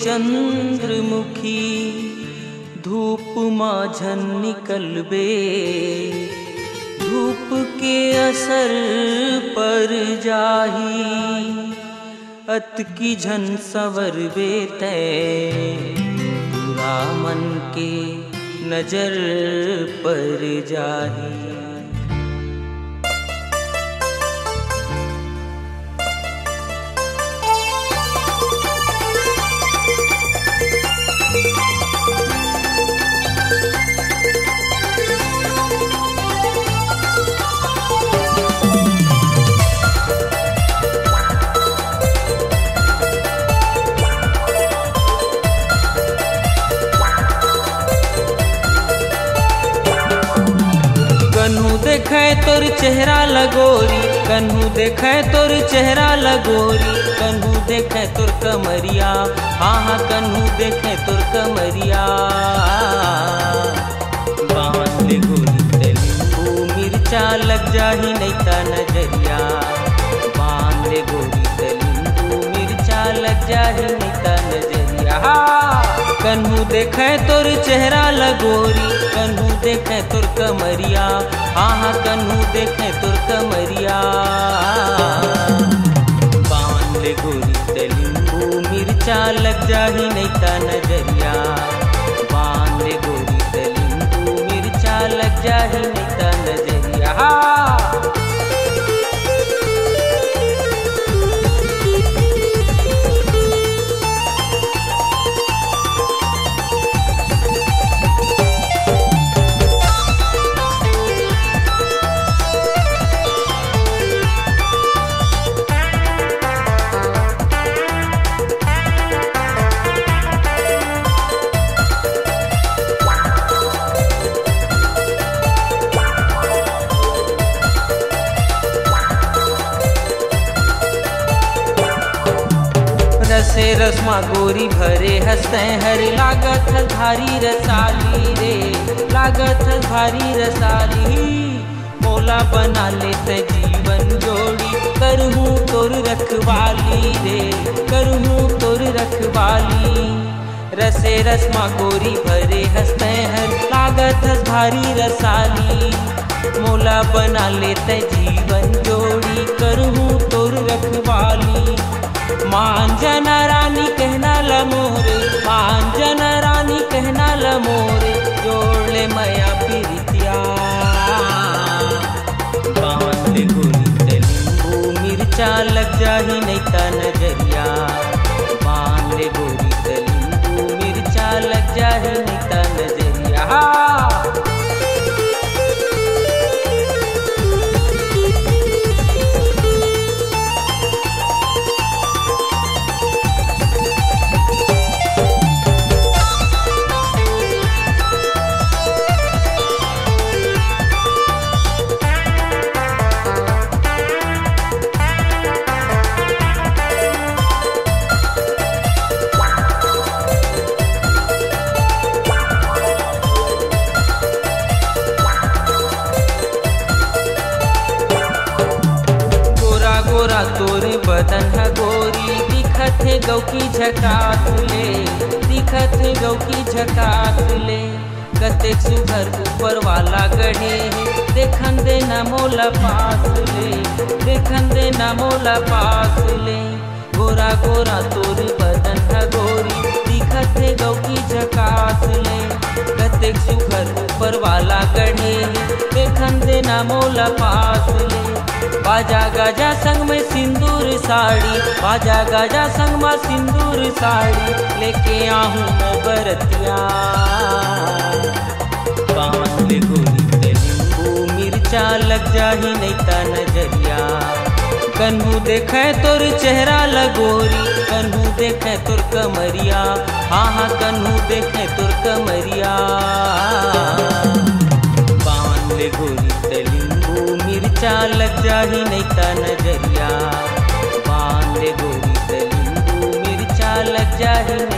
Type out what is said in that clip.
चंद्रमुखी धूप माझन निकलबे धूप के असर पर जाही, अत की झन सवर बेते बुरा मन के नज़र पर जाही। देखे तोर चेहरा लगोरी, कन्हू देखे तोर चेहरा लगोरी, कन्हू देखे तोर कमरिया हाँ हाँ कन्हू देखे तोर कमरिया। बाँध ले तलीबू मिर्चा लग जाही नहीं ता नज़रिया। बाँध गोरी तलीबू मिर्चा लग जाही नहीं ता नज़रिया। कन्हू देखे तोर चेहरा लगोरी, कन्हू देखे तोर कमरिया। हाँ हाँ कन्हू देखे तोर कमरिया। बाँध ले गोरी तलीबू मिर्चा लग जाही नहीं ता नज़रिया। बाँध ले गोरी तलीबू मिर्चा लग जाही नहीं ता नज़रिया। रसे रसमा गोरी भरे हँसते हर लागत भारी रसाली रे। लागत भारी रसाली। मोला बना लेते जीवन जोड़ी करहूँ तोर रखवाली रे। करहूँ तोर रखवाली। रसे रसमा गोरी भरे हँसते हर लागत भारी रसाली। मोला बना लेते जीवन जोड़ी करहूँ तोर मान जना रानी, कहना लमोरे। मान जना रानी, कहना लमोरे। जोड़ ले मया प्रीतिया। बाँध ले गोरी तलीबू मिर्चा लग जाही नहीं ता नज़रिया। बाँध ले गोरी तलीबू मिर्चा लग जाही नहीं ता नज़रिया। बदन है गोरी, दिखत है गौ की झकात ले दिखत है गौ की झकात ले कतेक सुघर ऊपर वाला गढ़े देखन दे न मोला पास ले, देखन दे न मोला पास ले। गोरा गोरा तोर बदन है गोरी, दिखत है गौ की झकात ले कतेक सुघर ऊपर वाला गढ़े है देखन दे मोला पास। ले बाजा गाजा संग में सिंदूर साड़ी, बाजा गाजा संग में सिंदूर साड़ी, लेके आहूँ मैं बरतिया बाँध ले गोरी तलीबू मिर्चा लग जाही नहीं ता नज़रिया। कन्हू देखे तोर चेहरा लगोरी कन्हू देखे तुर्क मरिया। हाँ हाँ कन्हू देखे तुर्क मरिया। पान ले गोरी तलिंगू मिर्चा लग जाही नहीं का नज़रिया। पान ले गोरी तलिंगू मिर्चा लग जाही नहीं